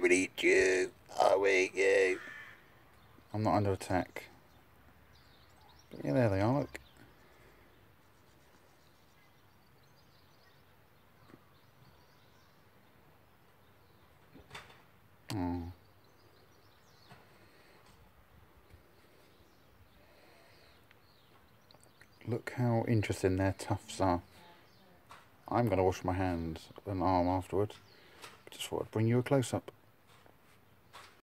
will eat you. I will eat you. I'm not under attack. But yeah, there they are, look. Oh. Look how interesting their tufts are. I'm going to wash my hands and arm afterwards. But just thought I'd bring you a close-up.